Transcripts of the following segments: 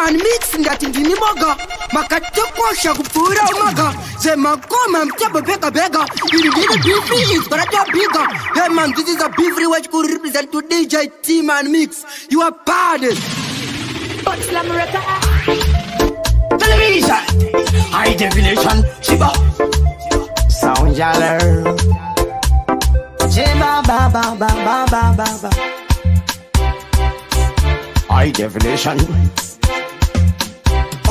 man mix ngati ndinimoga makatukosha kupfuura umaga zemakoma mchabo begabega irigiri bifi isbarata biga hey man this is a beef rewatch ku represent to DJ T man mix you are bad television high definition chiba sound yaller chiba ba ba ba ba ba ba high definition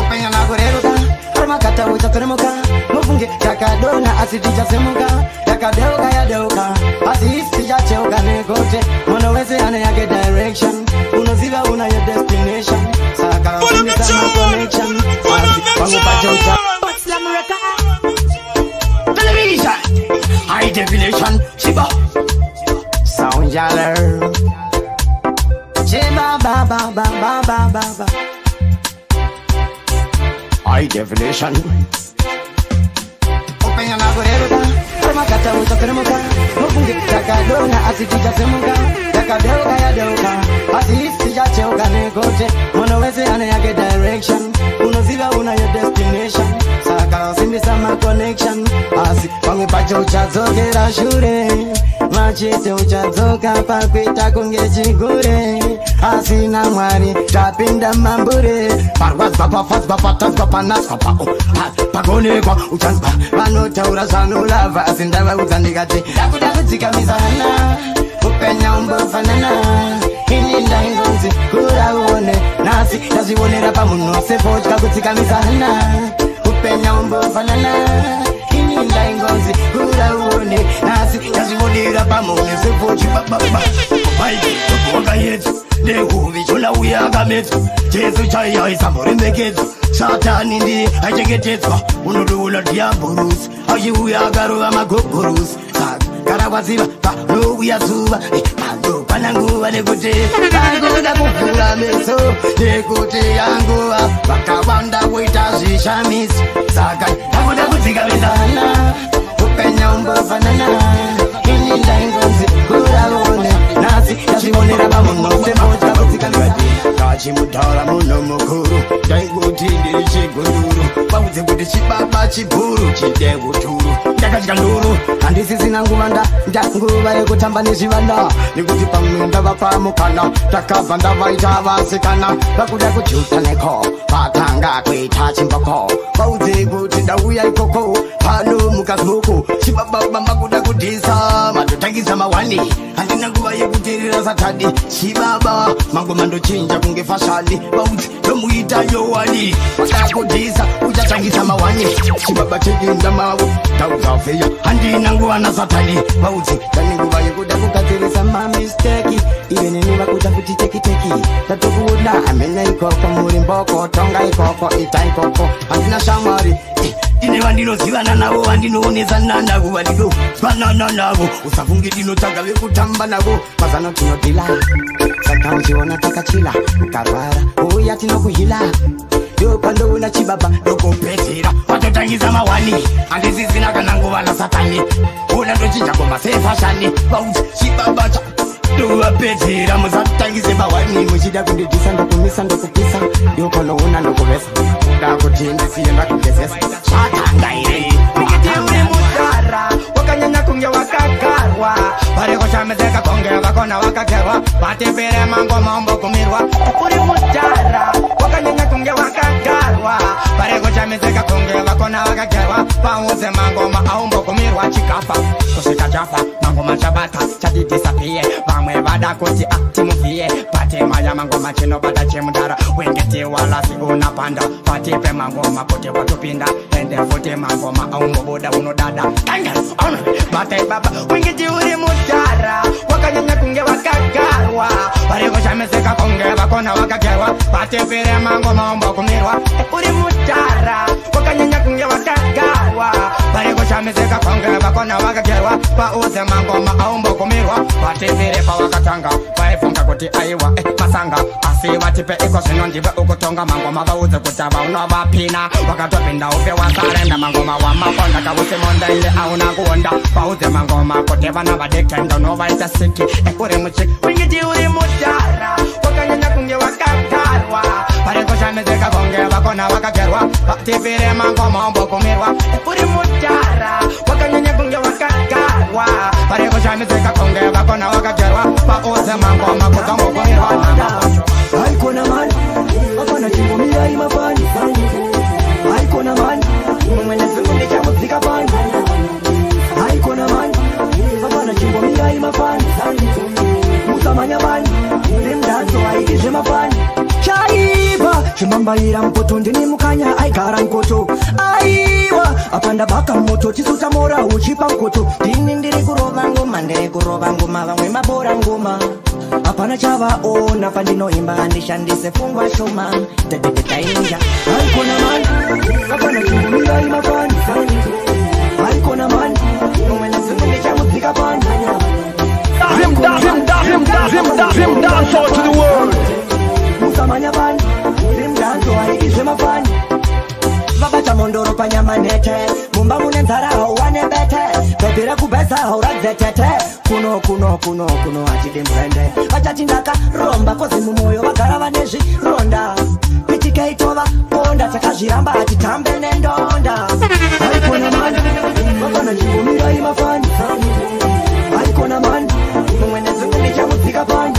kapenya nakureruka aromakatawe chatoremuka mufunge chakadonga asi tichasemuka yakadeuka yadeuka asi isi tichacheuka nekote munhu wese ane yake direction unoziva unayo destination saka ufundisa maconnection asi pangu pachocha Television, high definition, Chiba, sound yaller. Chiba, ba, ba, ba, ba, ba, ba, ba high definition. Open your anayake direction, unaziba una your destination. akasimbisa maconnection asi pamwe pacho uchadzokera shure machete uchadzoka pakuita kunge chigure asina mwari tapinda mambure parwadzwa pafadzwa patadzwa panaswa pao oh, pagonekwa uchanzwa vanotaura zvanolavha asi ndavaudza ndikati ndakuda kudzikamizana upenya umbofanana ini ndaingonzi kuraone nasi tazvionera pamunhu sepotya kutsikamizana penya umbofanana inyinda ingozi kungawone nasi yazibonela pamone sefoji bababa maiki ubuwaka yetu nehumi chola uyakametu jesu chaiya isamborembekezwa satani ndi achengetedzwa unodowola ndiyamborusi achiuya akarova magogorusi kara kwaziva pabouya zuva eh, pana nguva nekuti vakuda kuvhura meso nekuti yanguva vakawanda voita zvishamisi saka vakuda kudzingamidzana ukanyaumbofanana tachimutaura munhu mukuru taikuti ndiri chiguduru kwakudze kuti chibaba chiguru chidekuturu ndakatya nduru handisisina nguvanda ndanguva yekutamba nezvivanda nekuti pamwe ndavapamukana takabva ndavaita vasikana vakuda kujuta neko vatanga kuita chimboko kwaudze kuti ndauya ikoko pano mukazuku chibababa makuda kudhisa patotangisa mawani handina nguva yekuteerera satadi chibaba mangomandochinja kunge fashani bauti tomuita yowani akakodhisa uchatangisa mawani chibaba chekenda mavo taudzafeya handina nguva nasatani bauti tane nguva yekuda kugadzirisa mamisteki ivenenuva kuta kuti tekiteki tatokuona hamena ikoko muri mboko tonga ikoko ita ikoko handina shamwari ndine eh, vandinozivana navo vandinoonesa nanavo vadido vananavo usafungidinotsvaga vekutamba navo mazana tinodila saka uchiona takachila ukarwara uya tinokuhila yopandouna chibaba ndokupedzera watotangisa mawani handizizina kana nguva nasatani una ndochijako masefashani vauti chibaba cha ndovapedzera musatangise mawani muchida kundidisa ndokumisa ndokupisa yopanouna ndokuvesa ndakutindisiye ndakugezesa zvatanga ire ikitemudara kunyanya kunge wakagarwa vari kushamiseka kunge vakona vakakerwa vatipire mango maombo kumirwa uri mudhara wakanyanya kunge wakagarwa vari kushamiseka kunge vakona vakakerwa vaunze mangoma aumbo kumirwa chikafa kusvika chafa mangoma chabata chatidisapiye vamwe vada kuti atimuvhiye patema yamangoma chinobata chemudara wengeti walasi unapanda pati pemangoma kuti watopinda ende futi mangoma aungobuda unodada batai baba wengeti uri mudara wakanyanya kunge wakagarwa vari kushamisika kunge vakona vakagerwa patipire mangoma ombokumirwa uri mudara wakanyanya kunge wakagarwa vari kushamisika kunge vakona vakagerwa kuchelewa pauze mangoma aumbokumirwa vatizire pavakatanga vaifunga kuti aiwa eh, masanga asi vatipe iko zvino ndive ukutonga mangoma vaudze kuti avauna vapina vakatopinda upe wasarenda mangoma wamakonda kavusimonda ile auna kuonda pauze mangoma kuti vana vadekendonovaita siki ekuri eh, muchi wingiti uri mudhara vari kushamidzika kunge vakona vakagerwa vatipirema ngomaombokumirwa uri mutara wakanyanya kunge wakagarwa vari kushamidzika kunge vakona vakagerwa pause mangoma kutombokumirwa Chai! chimambayira mpoto ndinimukanya aigara nkoto aiwa apandabaka moto chisusa mora uchipa nkoto ndini ndiri kurova ngoma ndiri kurova ngoma vamwe mabora ngoma hapana chavaona pandinoimba handishandise pfungwa shoma dadeetainja aikona mani hapana chingumiraima pani ani aikona mani umwe nasimunechamudzika pani musamanya pani vanorwari izvemafani vabata mondoro panyama nete mumba mune nzara hauwane bete topi rekubheza hauradzetete kuno kuno kuno kuno hatidi mbwende vachati ndaka romba kozi mumwoyo vagara vane zvironda pitikei tova onda takazviramba hatitambe nendonda aikona mani vakana nzvimbo miraimafani aikona mani mumwe nezungu ndichamudzika pani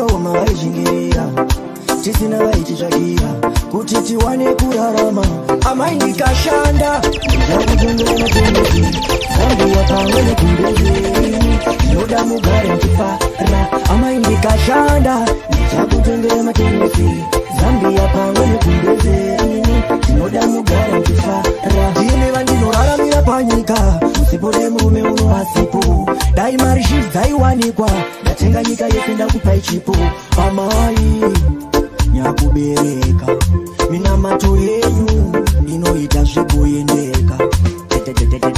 sodoma vaizhingirira tisina vaititsvakira kuti tiwane kurarama amai ndikashanda ndakutongera matongozi zambuwa pamwe nekumbezi ndoda mugare ndifara amai ndikashanda ndakutongera matongozi zambiya pamwe nekumbezi ndinoda mugara ndifa ndine vandinoraramira panyika usipode murume uno wasipo dai mari zhinji dzaiwanikwa ndatenga nyika yese ndakupai chipo pamai nyakubereka minamato yenyu ndinoita zvekuendeka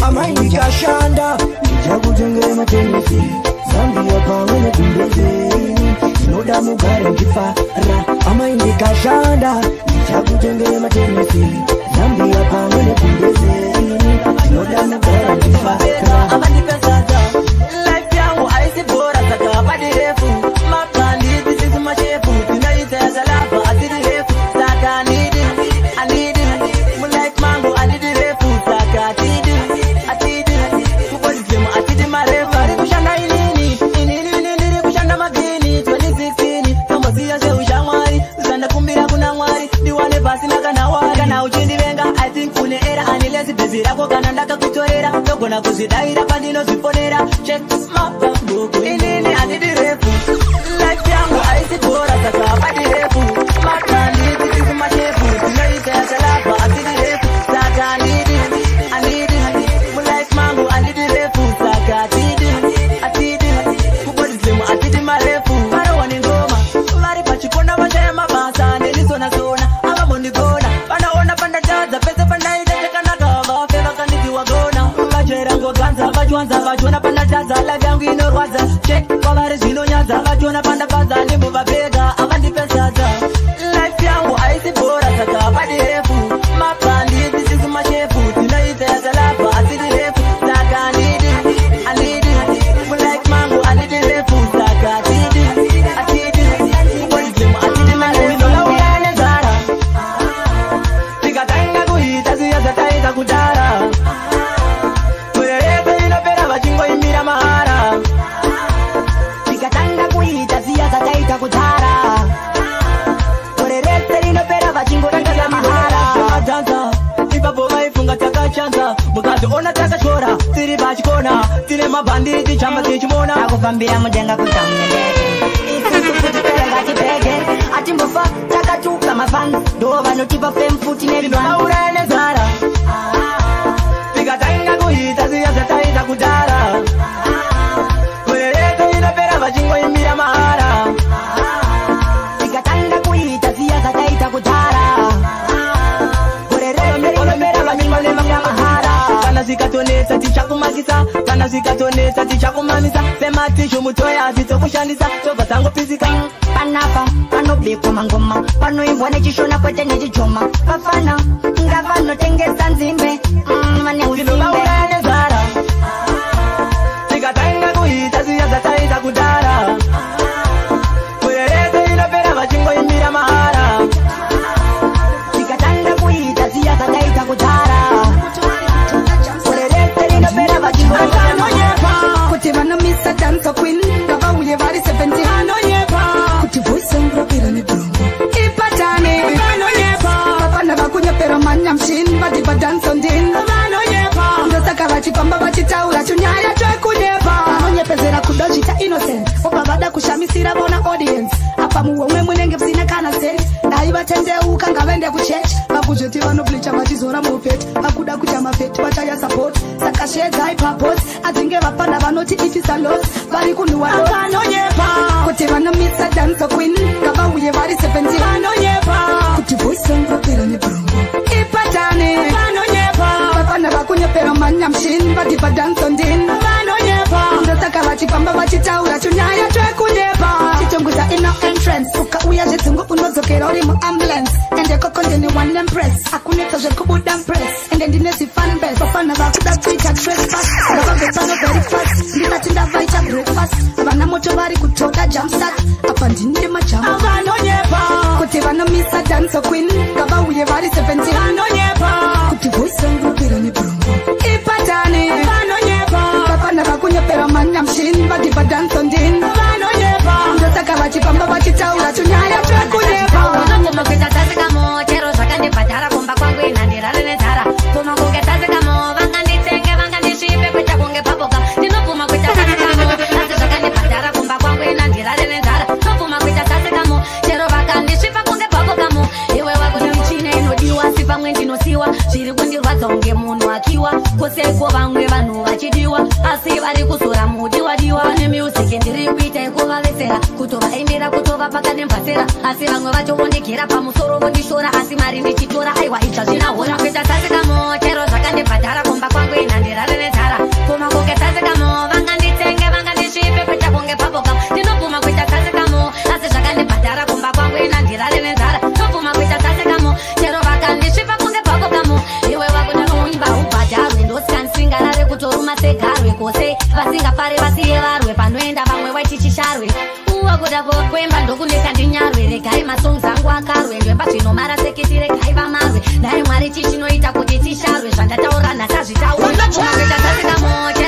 amai ndikashanda ndichakutengere matengesi zambiya pamwe nekumbezei ndinoda mugare ndifara amai ndikashanda ndichakutengere matenesi zambira pamwe nekumbezeni ndinoda mugare ndifara Da a kumakisa kana zvikatonetsa tichakumamisa sematishumu toya hazi tokushandisa tobva tangopisika panapa panobekwa mangoma panoimbwa nechishona kwete nechijoma pafana nga vanotengesa nzimbe mm, vane uzimbeinovauraya nezara tikatanga kuita ziyazata dancer queen baba uye vari 70 hano yepa kuti voice ngropera nebhongo ipatane hano yepa baba nava kunyepera manya mshin vati pa dance on din hano yepa ndosaka vachifamba vachitaura chunyaya chekunepa vanonyepezera kuda zvita innocent obva vada kushamisira vona audience apa muhomwe munenge musina kana sent dai vatendeuka ngavende kuchechi kuzoti vanoblicha vachizora mufeti vakuda kuti amafeti vachaya sapoti saka shedzai pabots adzinge vapana vanoti itisa los vari kunhuwaanoyepa kuti vanomisa danza quin ngavauye vari 7vanoyepa kuti voisong vapera nebrongo ipatane vanoyepa vapana vakunyepera manyamshin vadhibha danzondin vanoyepa ndosaka vachifamba vachitaura chunyaya chwekunyepa kungudla ino entrance uka uya zvedzungu unodzokera uri muambulance ende koko ndini one empress akunetsa zvekubuda mpress ende ndine zifunbest vafana vakuda kuita trespas ndavabve pano very fast ndisati ndavaita breakfast havana moto vari kutoda jamstat apa ndinde majamvanonyepa kuti vanomisa danso quin ngavauye vari 7vanonyepa kuti voice rangupira nebrongo ipatani vanonyepa vafana vakunyepera manamshin vadibha danso ndi vachifamba vachitaura tunyaya pekunyepaaokuga tasikamo chero zvakandibhadhara kumba kwangu inandirare nezara kuma kunge tasikamo vanganditenge vanganisvipe kuita kunge pavoka ndinobvuma kuita tasikamo asi zvakandibhadhara kumba kwangu inandirare nezara nobvuma kuita tasikamo chero vakandisvipa kunge pavokamo iwe wakune michina inodiwa si pamwe ndinosiwa zviri kundirwadza kunge munhu akiwa koseko vamwe vanhu vachidiwa asi vari kuzora mudiwadiwa nemiusike ndiri kuita kuchera kutovaimbira kutova paka nembatsera asi vamwe vacho vonegera pamusoro vondishora asi mari ndichitora aiwa idza zvinahora kuitasasikamo chero zvakandibhadhara kumba kwangu inhandirare nezara kuma kukesasikamo vangandicenge vangandisvipe kuchakunge pabhoka ndinobvuma kuita sasikamo asi zvakandibhadhara kumba kwangu inhandirare nezara tobvuma kuita sasikamo chero vakandisvipa kunge pabhokamo iwe vakuda nounyumba ubhadharwe ndosikandisingarare kutoruma segarwe kose vasingafare vasiye varwe panoenda kuda kokwemba ndokunesa ndinyarwe regai masongs angu akarwe ndwemba zvinomaraseketi regai vamarwe nhaye mwari chii chinoita kuti tisharwe zvandataura nhaka zvitaurakuaeta tasida moja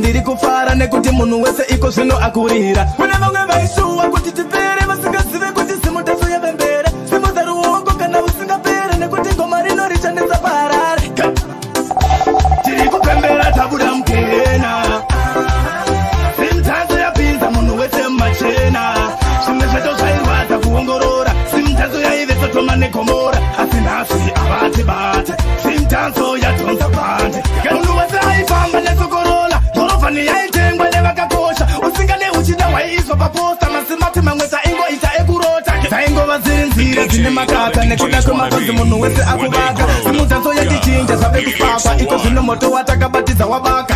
ndiri kufara nekuti munhu wese iko zvino akurira kune vamwe vaisu kuda kwemakozi munhu wese akuvaka simudzanzo yatichinja zvave kufakwa iko zvino moto watakabatidza wavaka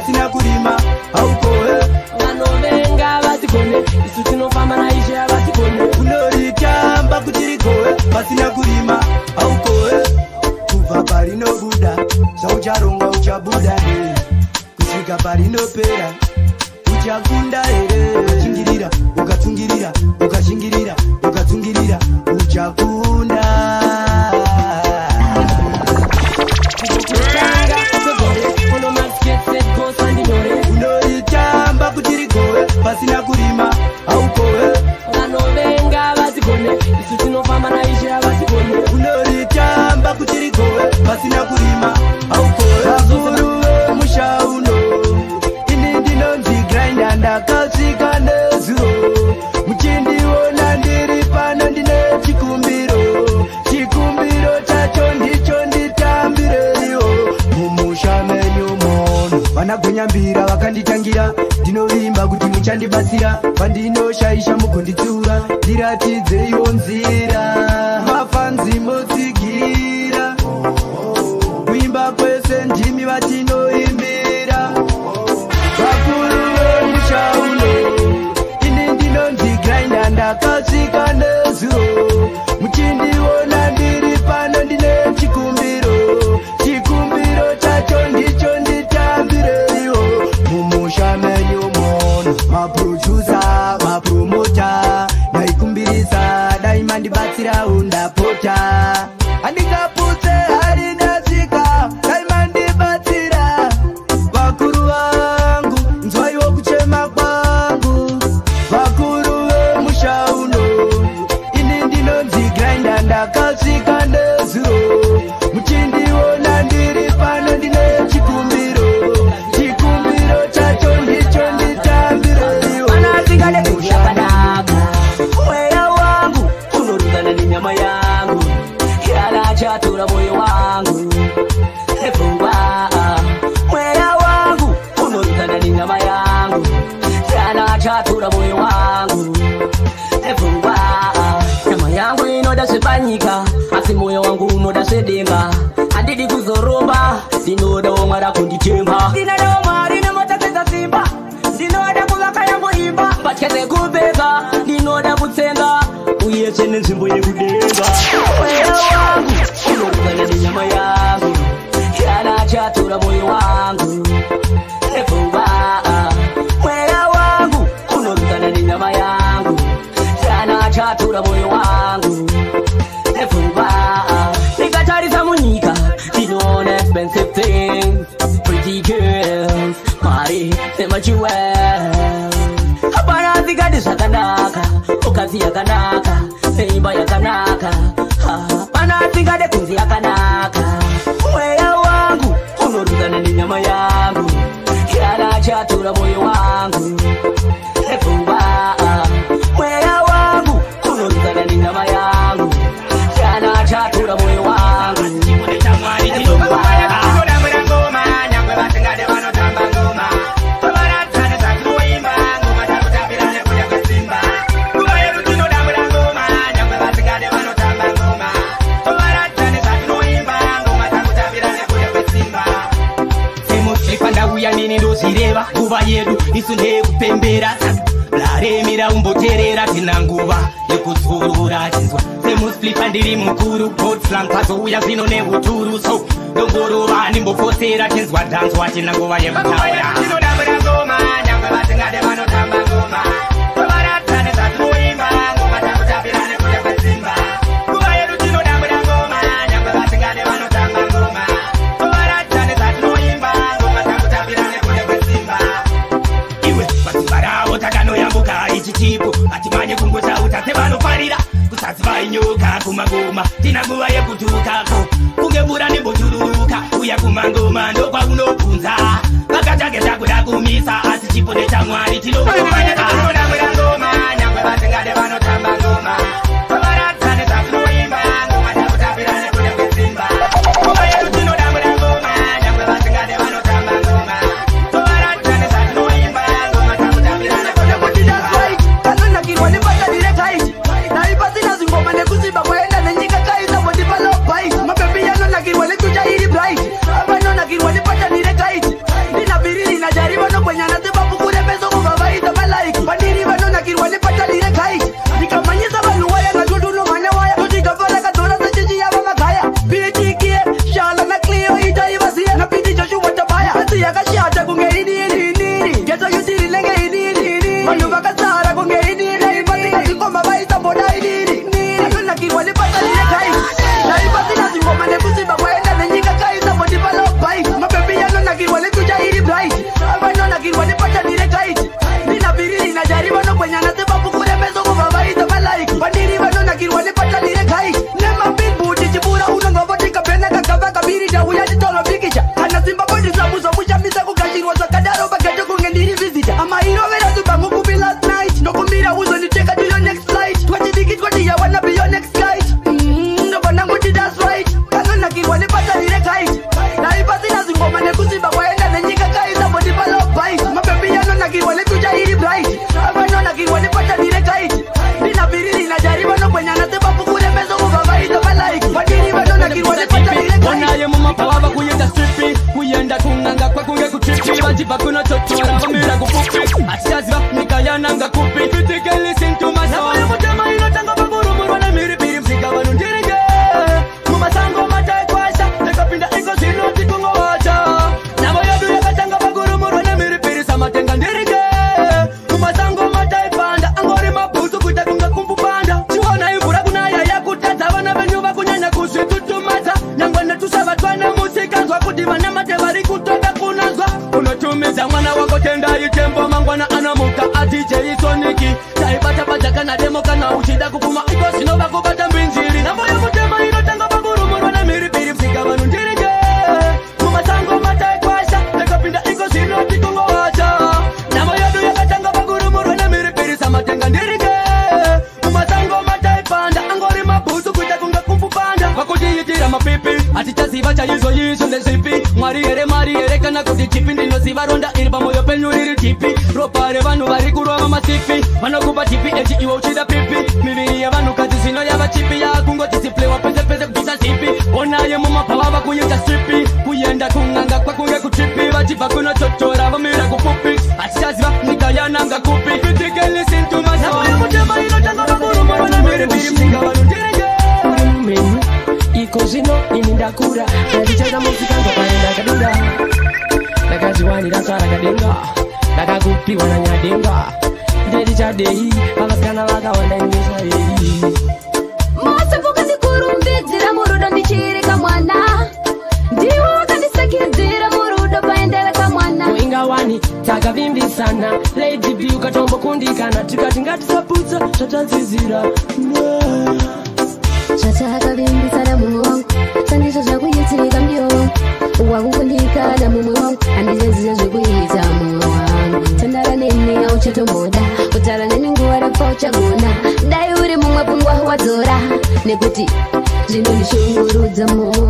vatina kurima haukohe eh? vanovenga vatikone isu tinofamba naishe yavatikone kunoritamba kuti rikohe eh? vatina kurima haukohe eh? kubva parinobuda zvaucharonga uchabuda ne kusvika parinopera ndiri mukuru godslam tazouya zvino neuturu so dongorova ndimbopotera tinzwa dhanzwa tina nguva yekutaura nekuti zvinoshungurudza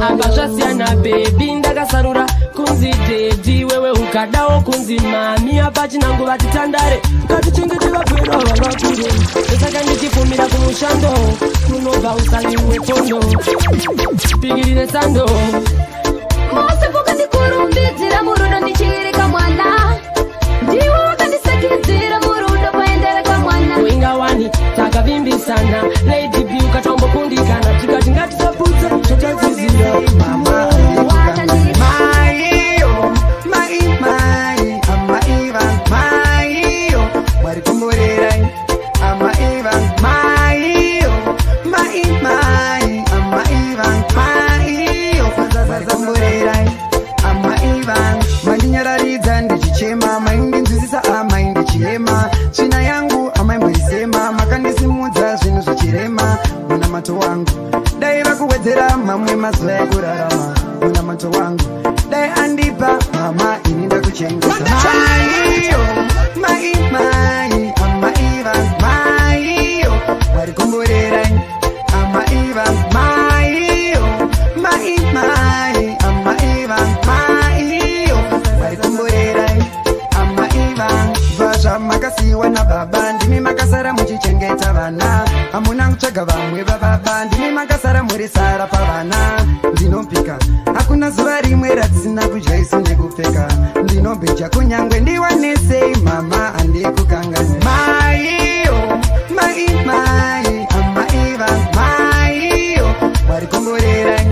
amba zvasiyana bebi ndakasarura kunzi dedhi wewe ukadawo kunzi mamiya pachina nguva titandare katichengete vapwero vavakuru esaka ndichipfumira kumushando kunobva usali mutondo pikiri nesando mosipokandikurumbidzira murudo ndichiiri kamwana ndiwo wakandisakidzira murudo paendere kamwana wingawani takavimbisana lady segurar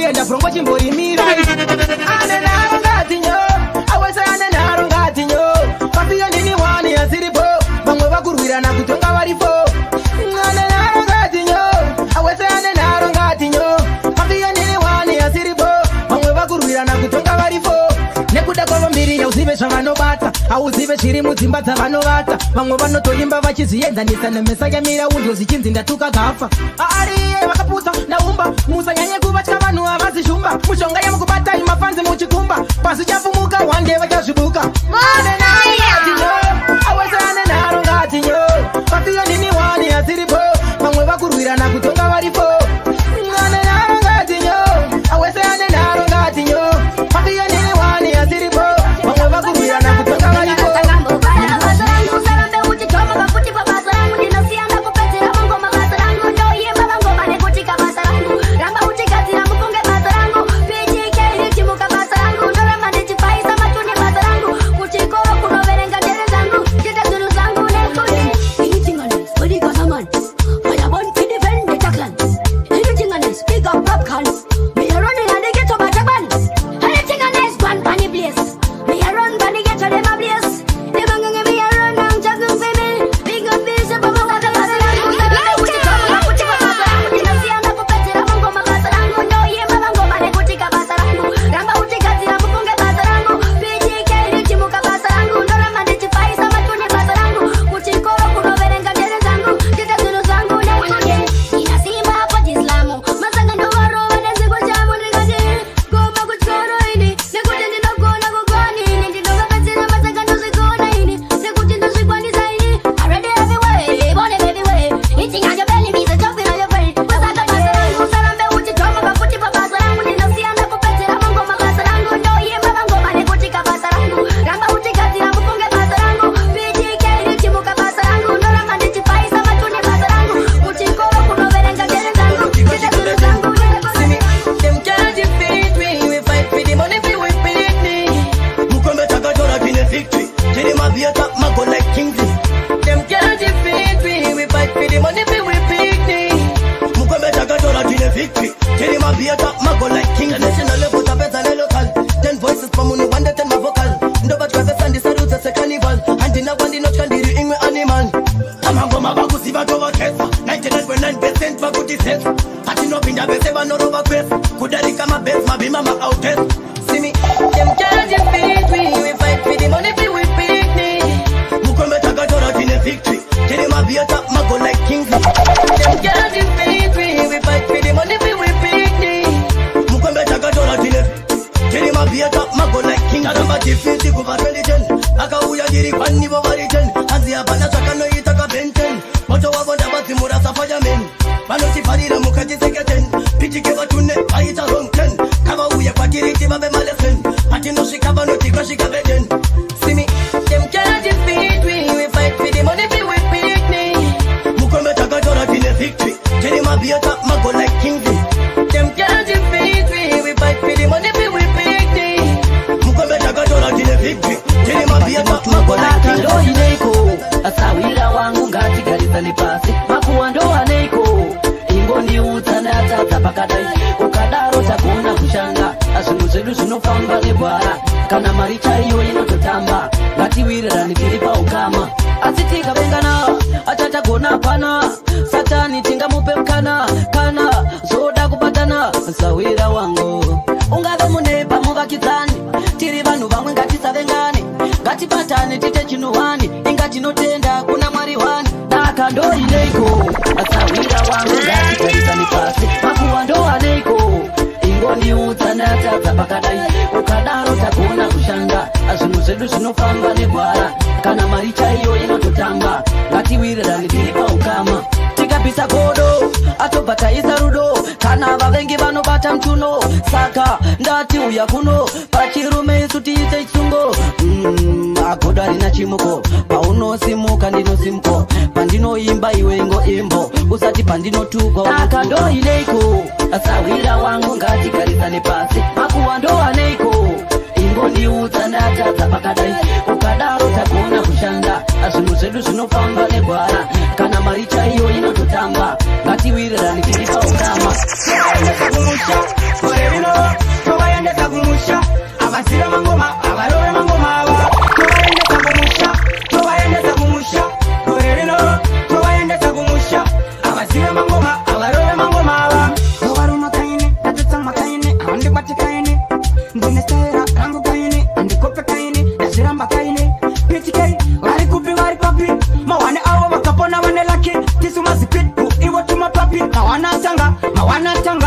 uye ndabhurongo chimboimira ane nharo ngatinyo awese ane nharo ngatinyo pafiyo ndini wani yasiripo vamwe vakurwirana kutonga varipo hauzive zviri mudzimba dzavanovata vamwe vanotoimba vachizienzanisa nemesakemira unzo zichinzi ndatuka gafa aari iye vakaputsa ndaumba musanyanye kuvatya vanhu havazi zhumba mushonga yemukubatai mafanzi muchikumba pasi chapfumuka wande vachazvibuka awesanenharo ngatinyo vatiyo nini wani hatiripo vamwe vakurwirana kuto ndinotenda kuna mwari wani nakandoineiko asawira wangu ngatigarisani pasi makuwandowaneiko ingoniudza natadza pakadai ukadaro tagona kushanga zvinhu zvedu zvinofamba negwara kana mari chaiyo inototamba ngatiwirirani tiri paukama tikabvisa godo atobva taisa rudo kana vavengi vanobata mtuno saka ndatiuya kuno pachirume agodo harina chimuko paunosimuka ndinosimuko pandinoimba iwengo imbo usati pandinotukwa akandoineiko sawira wangu ngatigarisane pasi makuwa ndoaneiko ingondiudza ndatadza pakadai ukadaro tagona kushanda zvinhu zvedu zvinofamba negwara kana mari chaiyo inototamba ngatiwirirani tiri pautama kumusha kore uno tovaendesa kumusha avasire mangoma avarore mangoma avo wanna mawanatanga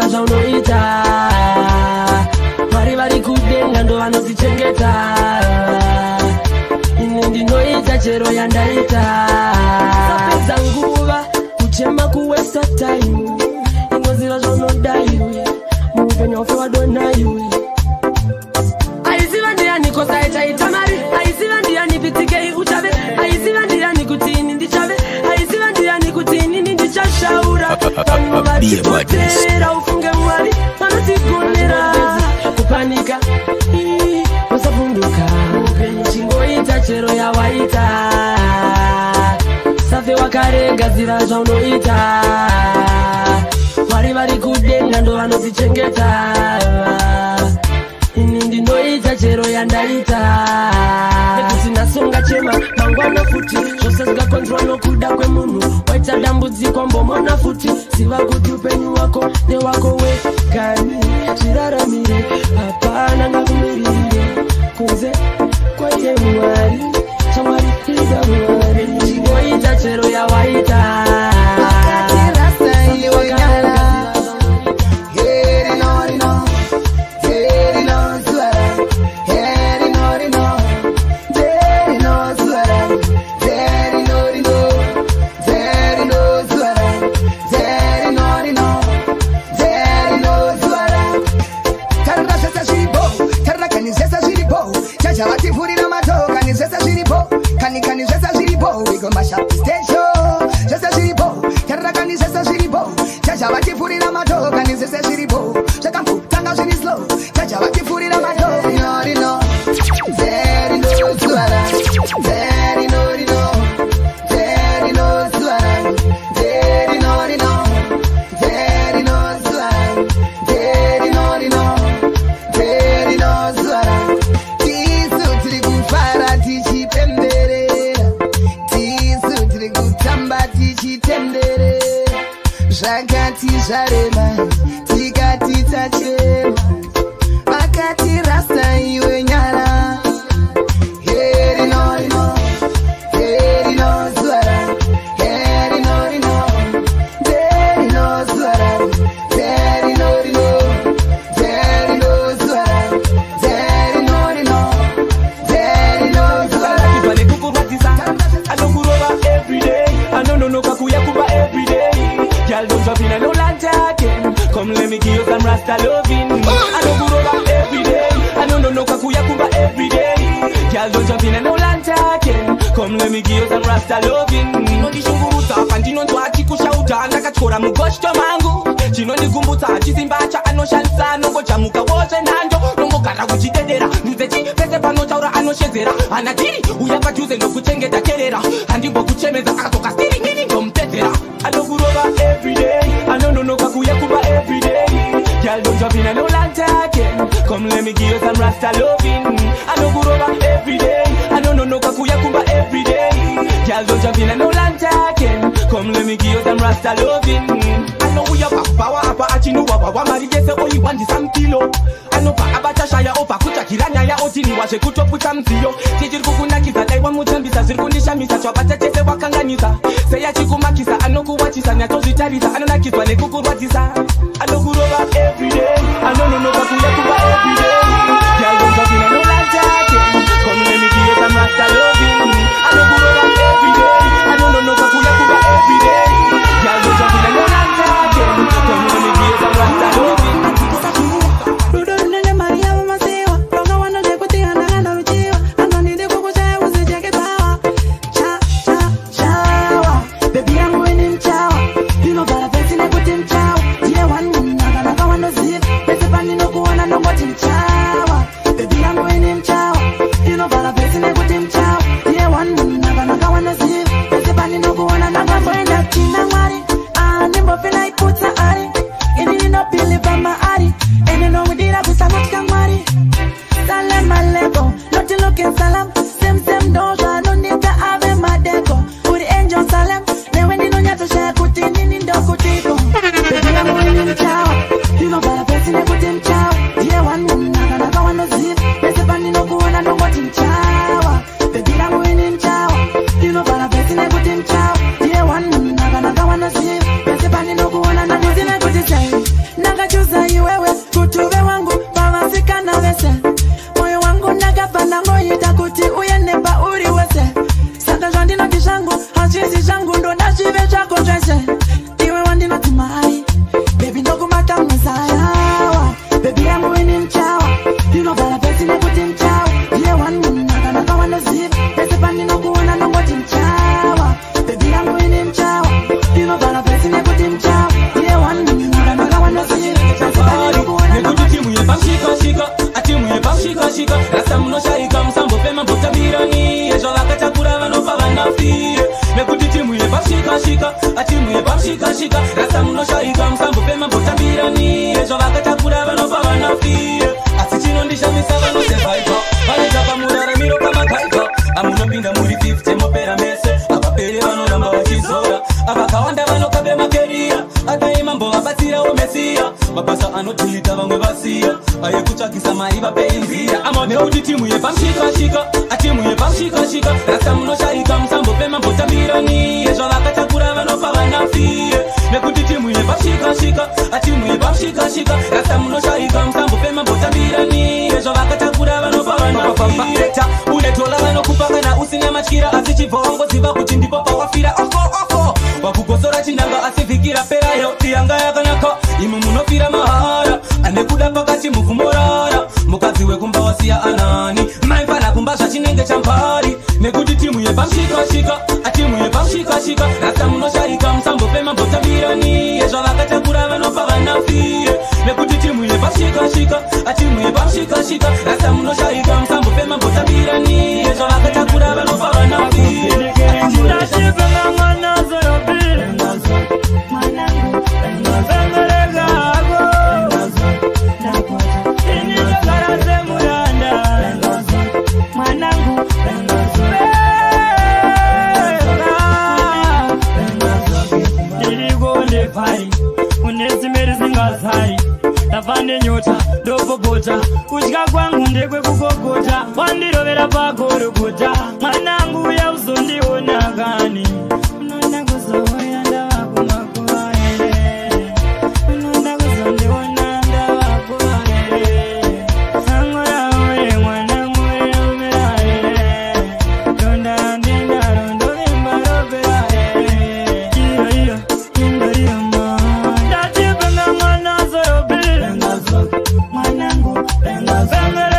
kuteerera zvaunoita vari vari kudenga ndovanozichengeta ine ndinoita chero yandaita apedza nguva kuchema kuwesta time inoziva zvaunoda iwe muupenyu wafe wadona iwe aiziva ndiani kosai taita mari aiziva ndiani pitikei uchave aiziva ndiani kuti ini ndichave aiziva ndiani kuti inini ndichashaura vanhu vachikoteerao kuzvidzira zvaunoita mwari vari kudenga ndovanozvichengeta ini ndinoita chero yandaita ekutinasongachema mangwana futi zvose zvikakonzerwa nokuda kwemunhu waita dambudziko mbomona futi ziva kuti upenyu wako newako wegani zviraramire hapana ngakumiririre kunze kwaiye mwari chamwari iza mwari Cero ya guaita anatiri uyavajuze ndokuchengeta kerera handimbokuchemedza akatoka stiri nini ndomutetera anokurova everyday anononoka kuya kuba everyday Girl, don't drop in a no lantake. Come, let me give you some rasta loving. I know Gurova every day. I know no no kakuya kumba every day. Girl, don't drop in a no lantake. Come, let me give you some rasta loving. I know we are power, apa achinu wawa, wamari jese oyi wandi sankilo. I know pa abata shaya kuzvipfigira nyaya otinhiwa zvekutoputsa mudziyo tichiri kukunakisa daiwa muchambisa zviri kundishamisa zvabata tese wakanganisa sei achikumakisa anokuwachisa nyatsozvitarisa anonakidzwa nekukurwadzisa anokurova everyday anononoka kuya kuva everyday yaoa zvinanolatake komemikiyesamasalo J'en Venga, venga.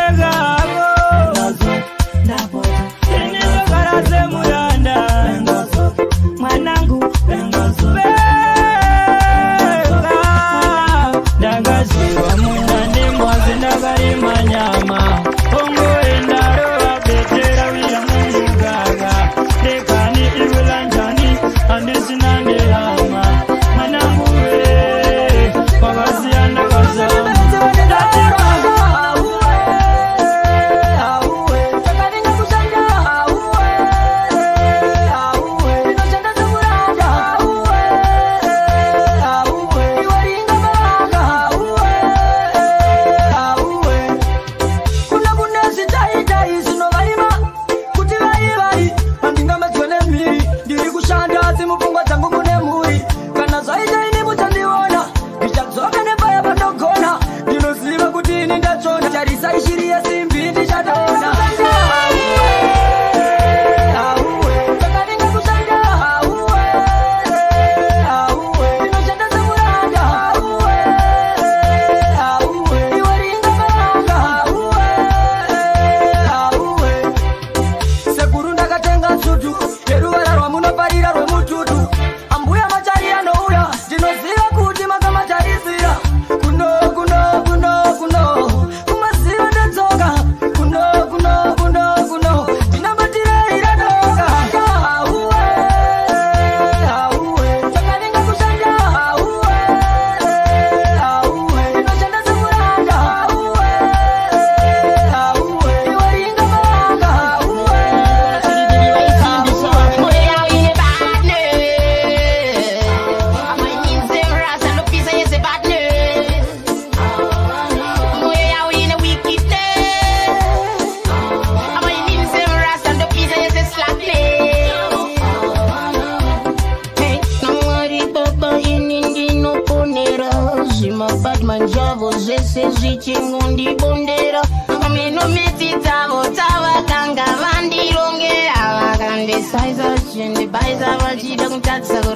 y not touch calzador.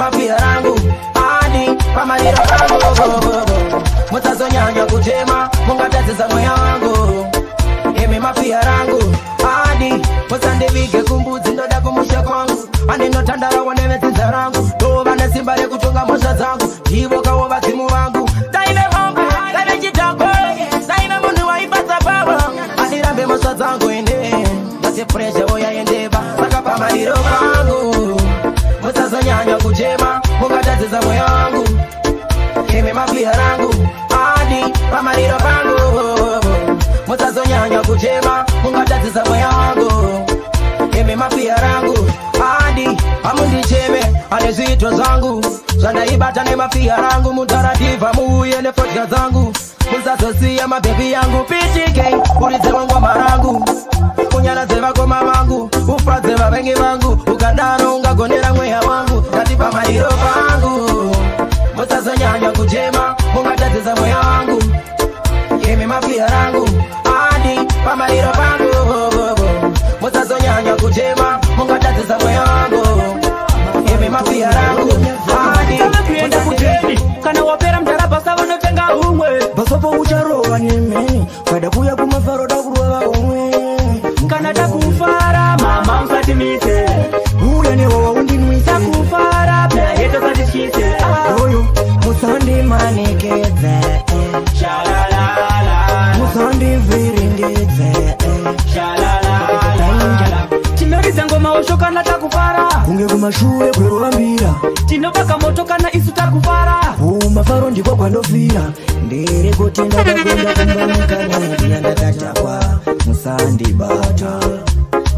nemapiha rangu ani pamariro angu mutazonyanya kujema mungatadzidza mweya wangu imi mapiha rangu ani musandivige kumbudzi ndoda kumusha kwangu ani notandarawo nevedzidza rangu tova nesimba rekutunga mhosva dzangu ndivokawo vadzimu vangu zivira rangu adi pamariro pangu muzazonyanya kuchema mungatadzisa mweya wangu imi mapiya rangu adi hamundicheme ane zviito zvangu zvandaibata nemapiya rangu mutaratibva muuye nefodya dzangu muzazosiya mabhebi yangu ptk uridzemungoma rangu unyana dzevakoma vangu ufadze vavengi vangu ukadaro ungagonera mweya wangu ndatipa mariro vangu mwoyo rangu andi pamaliro pangu musazonyanya kutema mungatadzisa mwoyo wangu imi mafiya rangu andikuenda kuteni kana wapera mdarabhasa vanotenga umwe basopo ucharowa nemi takufara kunge kumashure kwerorambira tinopaka moto kana isu takufara umafaro ndiko kwandofira nderekotenda kakonda kumbanakana ndiyandatatakwa musandibata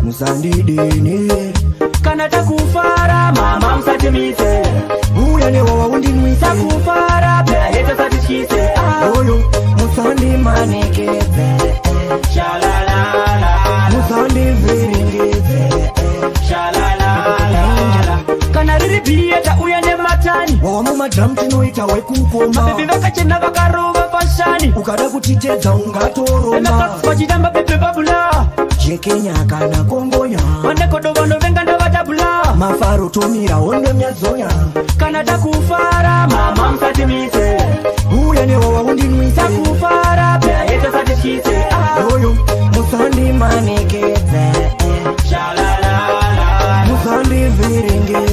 musandidini kana takufara mama musatimise uya newawaundinwisakufara pera yetosatityise oyo musandimanekeze wavamumadhamu tinoita wekukoma bebi vakachena vakarova pashani ukada kutitedza ungatoromavachitamba bebe babula jekenya kana kongonya vanekodo vanovenga ndavadabula mafaro tomira hondonyadzonya kana takufara mama musatimise uya newawa undinwisetakufara peaeta satityise ah. oyo musandimanekedze musandivhiringee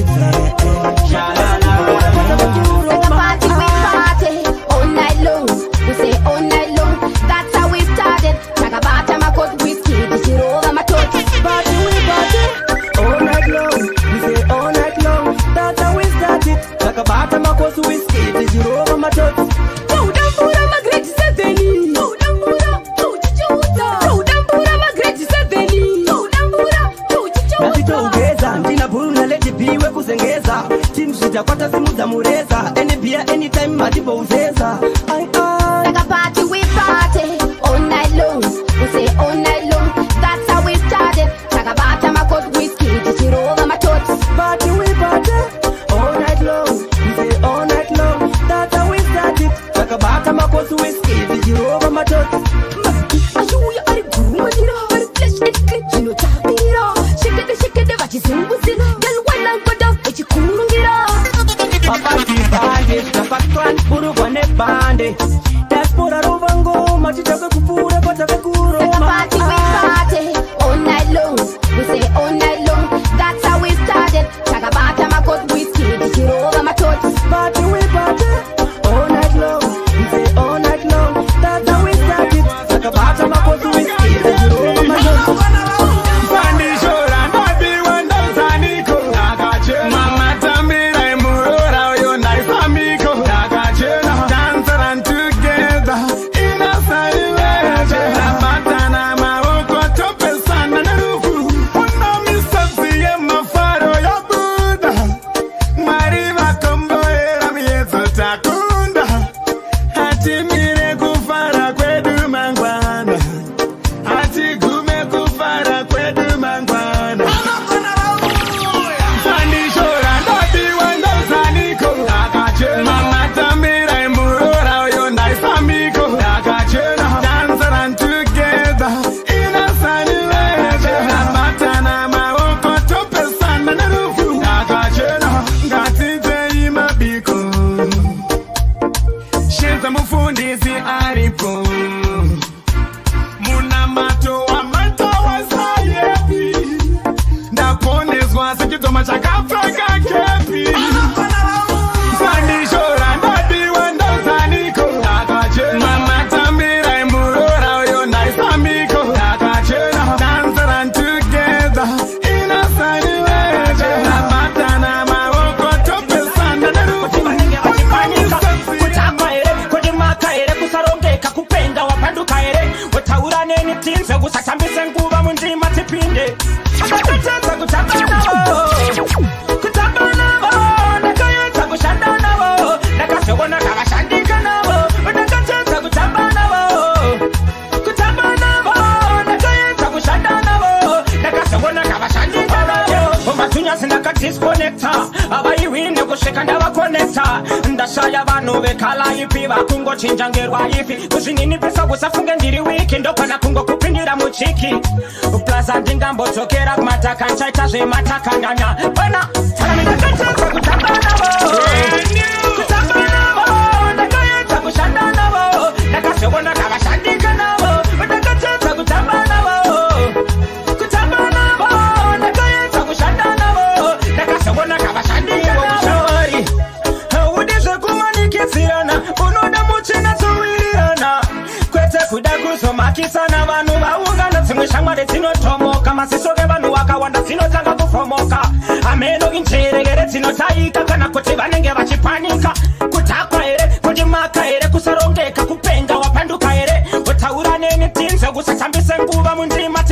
zvinini pesa kusafunge ndiri wiki ndokana kungokupindira muchiki plaza ndingambodzokera kumataka nchaita zvematakanganya pana taramidakat kuvhungisana vanhu vaungana dzimwe shangwari dzinotomoka masiso vevanhu vakawanda dzinotanga kufomoka ameno injerehere dzinotayika kana kuti vanenge vachipanika kudhakwa here kunimaka here kusarongeka kupenga wapanduka here utaura neni dinze kusatambise nguva mundima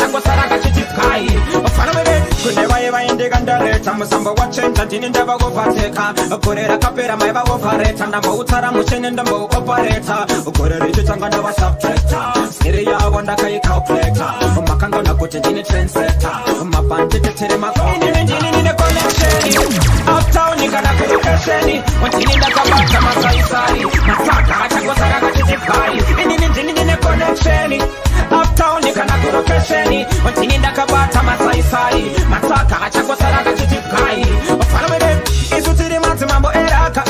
chakosara kachitipwai fano vere kune vaye vaendeka ndareta musambo wachenja ndini ndavakopateka gore rakapera maivaopareta ndamboutsara muchene ndamboopareta gore richitanga ndavasubtrata siri yavo ndakaikalkuleta makangana kuti ndini transeta mabhandi titiri maptown kana kuokesheni ndini ndakabata masaisai masaga achakosara kachitipwai tinindi nekonekhoni uptown kana kurokesheni tini ndakabata masaisai matsaka achakosara kachiti gai ofanomere isu tiri madzimambo eraka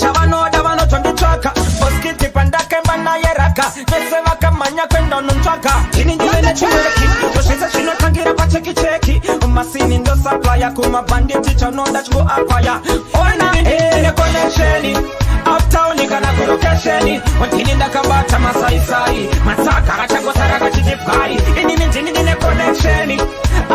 chavanoda vanotonditsvaka boskiti pandakaimba naye raka vese vakamhanya kwenda unontsvaka tini ndive necheki zvose zvinotangira pachekicheki masini ndosaplaya kumabhanditi chaunoda chingoakwaya oinaine konekheni uptown kana kurokesheni mutini ndakabata masaisai matsaka akachakosara kachitipwai inini ndini ndine konesheni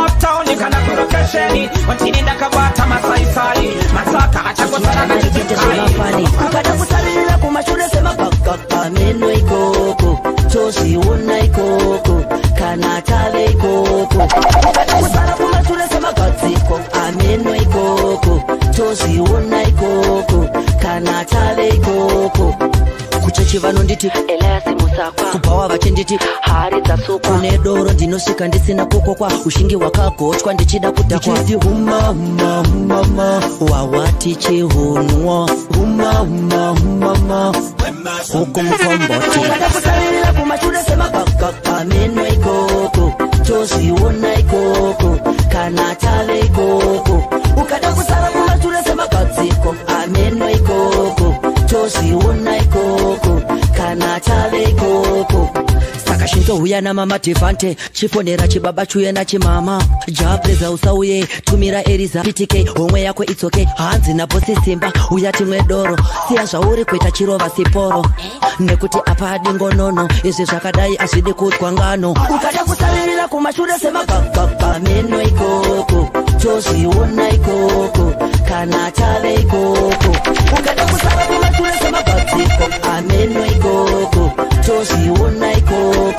uptown kana kurokesheni mutini ndakabata masaisai matsaka akachakosara kachitipwai ukada kusaririra kumashure semabhaka pameno ikoko tozviona ikoko kana tave ikoko ukada kusara kumashure semagadziko ameno ikoko tozviona ikoko matale ikoko kuchechi vanonditi kubhawa vachenditi kune doro ndinosvika ndisina kokokwa ushingi hwakagotywa ndichida kudhakwa wawatichihunwa hukumkombotiatakutarira kumashure semapameno ikoko tozviona ikoko kana tave ikoko ukada kusara kumashure semagadziko ameno ikoko toziona ikoko kana tave ikoko vachinzouya namamadevante chiponera chibaba chiuye nachimama jaapreza usauye tumira eriza ptk homwe yako itsoke hanzi naposi simba uya timwe doro siya zvauri kuita chirova siporo nekuti apadi ngonono izvi zvakadai azvidi kutwa ngano ukada kusavirira kumashure semabababameno ikoko tozviona ikoko kana tave ikoko ukada kusava kumashure semabaziko ameno ikoko tozviona ikoko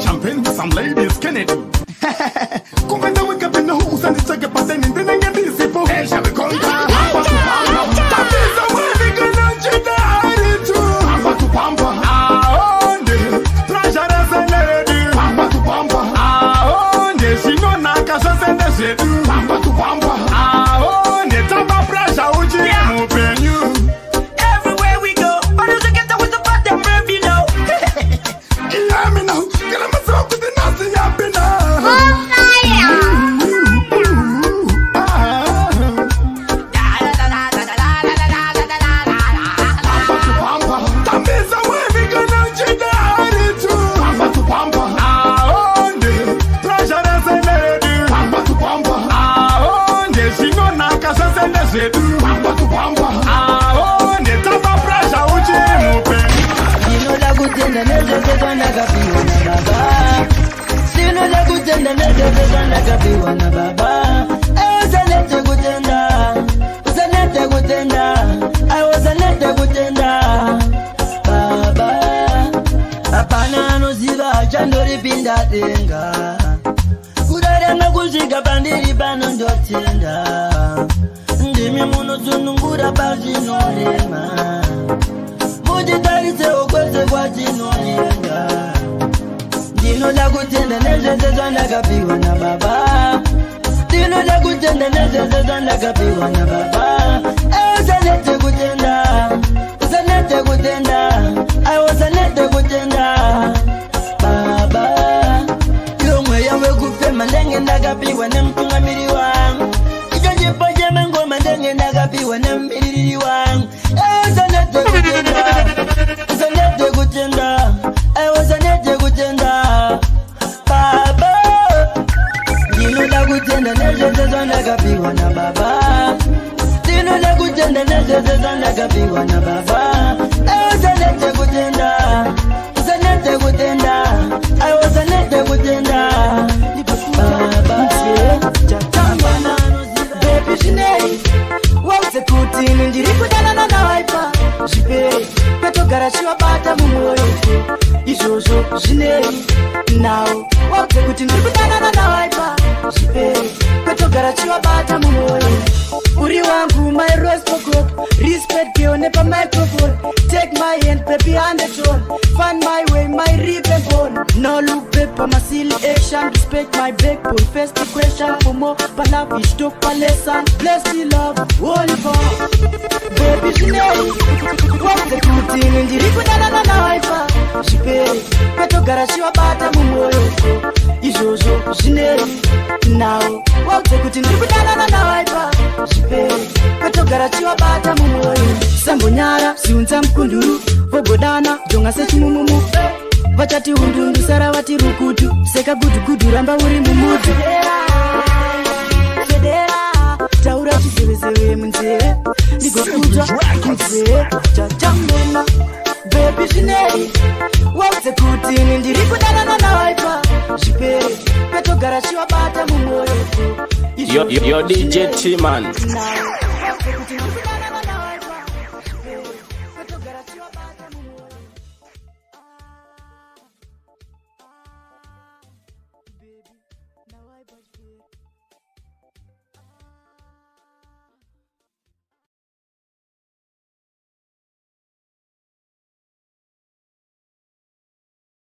champagne with some ladies, can it? DJ T-Man.